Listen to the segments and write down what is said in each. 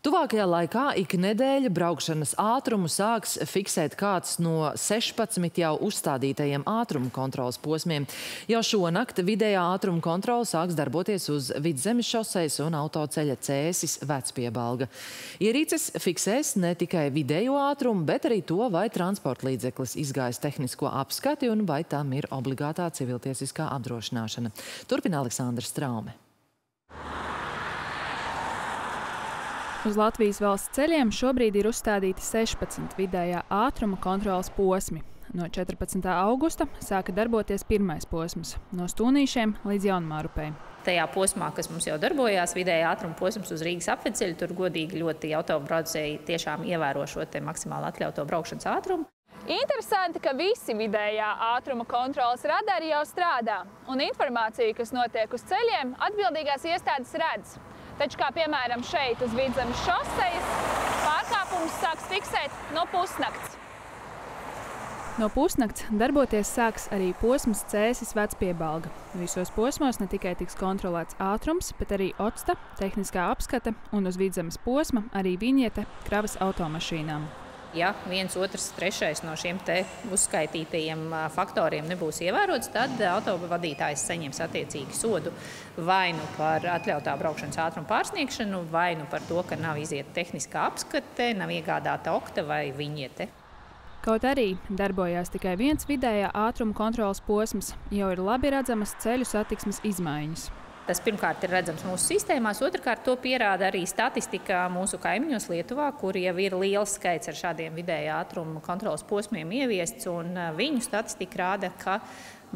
Tuvākajā laikā ik nedēļa braukšanas ātrumu sāks fiksēt kāds no 16 jau uzstādītajiem ātruma kontrolas posmiem. Jau šonakt vidējā ātruma kontrola sāks darboties uz vidzemes šoseis un autoceļa cēsis vecpiebalga. Ierīces fiksēs ne tikai vidējo ātrumu, bet arī to, vai transporta līdzeklis izgājis tehnisko apskati un vai tam ir obligātā civiltiesiskā apdrošināšana. Turpina Aleksandrs Traume. Uz Latvijas valsts ceļiem šobrīd ir uzstādīti 16 vidējā ātruma kontrolas posmi. No 14. augusta sāka darboties pirmais posms – no Stūnīšiem līdz Jaunmārupei. Tajā posmā, kas mums jau darbojās, vidējā ātruma posms uz Rīgas apveceļa, tur godīgi ļoti autobraucēji tiešām ievēro šo maksimāli atļauto braukšanas ātrumu. Interesanti, ka visi vidējā ātruma kontrolas radari jau strādā, un informāciju, kas notiek uz ceļiem, atbildīgās iestādes redz. Taču, kā piemēram šeit uz Vidzemes šosejas, pārkāpumus sāks fiksēt no pusnakts. No pusnakts darboties sāks arī posms Cēsis vecpiebalga. Visos posmos ne tikai tiks kontrolēts ātrums, bet arī otsta, tehniskā apskate un uz Vidzemes posma arī viņiete kravas automašīnām. Ja viens, otrs, trešais no šiem uzskaitītajiem faktoriem nebūs ievērots, tad autovadītājs saņems attiecīgi sodu vai nu par atļautā braukšanas ātruma pārsniegšanu, vai nu par to, ka nav izieta tehniskā apskate, nav iegādāta okta vai viņiete. Kaut arī darbojās tikai viens vidējā ātruma kontrolas posms, jau ir labi redzamas ceļu satiksmes izmaiņas. Tas pirmkārt ir redzams mūsu sistēmās, otrkārt to pierāda arī statistika mūsu kaimiņos Lietuvā, kur jau ir liels skaits ar šādiem vidējā ātruma kontrolas posmiem ieviests, un viņu statistika rāda, ka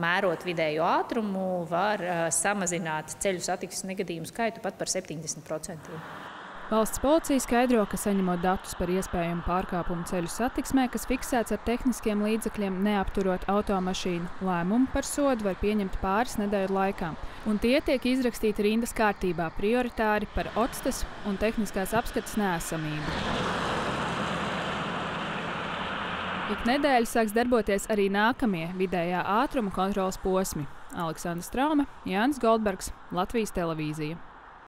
mērot vidējo ātrumu var samazināt ceļu satiksmes negadījumu skaitu pat par 70%. Valsts policija skaidro, ka saņemot datus par iespējamu pārkāpumu ceļu satiksmē, kas fiksēts ar tehniskiem līdzekļiem, neapturot automašīnu, lēmumu par sodu var pieņemt pāris nedēļu laikā. Un tie tiek izrakstīti rindas kārtībā prioritāri par otstas un tehniskās apskates neesamību. Ik nedēļu sāks darboties arī nākamie vidējā ātruma kontrolas posmi. Aleksandrs Traume, Jānis Goldbergs, Latvijas televīzija.